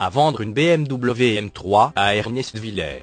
à vendre une BMW M3 à Ernest Villers.